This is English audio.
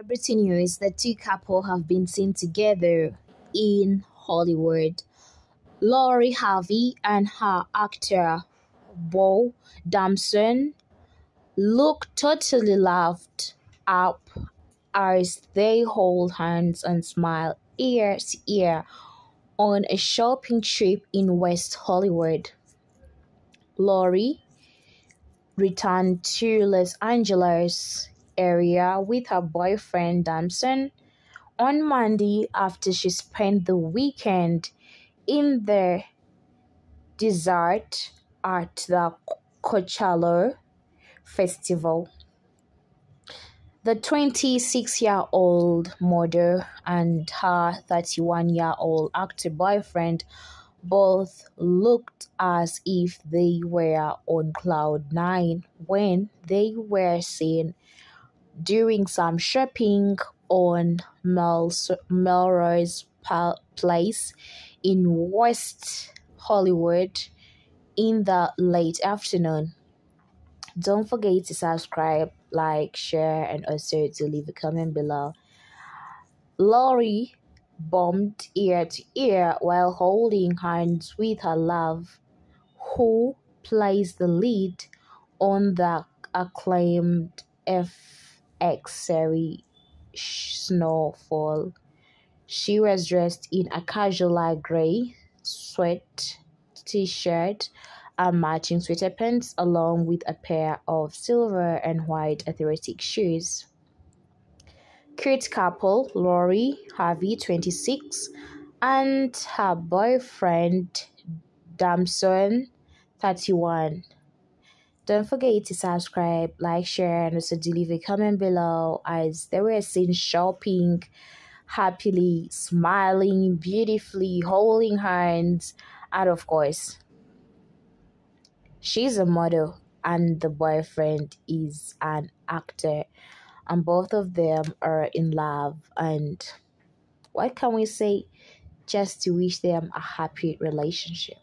Celebrity news The two couple have been seen together in Hollywood. Lori Harvey and her actor beau Damson look totally laughed up as they hold hands and smile ear to ear on a shopping trip in West Hollywood. Lori returned to Los Angeles area with her boyfriend Damson on Monday after she spent the weekend in the desert at the Coachella Festival. The 26 year old model and her 31 year old actor boyfriend both looked as if they were on cloud nine when they were seen doing some shopping on Melrose Place in West Hollywood in the late afternoon. Don't forget to subscribe, like, share, and also to leave a comment below. Lori bumped ear to ear while holding hands with her love, who plays the lead on the acclaimed FX series Snowfall. She was dressed in a casual gray sweat t-shirt and matching sweater pants along with a pair of silver and white athletic shoes. Cute couple Lori Harvey, 26, and her boyfriend Damson, 31. Don't forget to subscribe, like, share, and also leave a comment below as they were seen shopping happily, smiling beautifully, holding hands, and of course, she's a model and the boyfriend is an actor and both of them are in love and what can we say? Just to wish them a happy relationship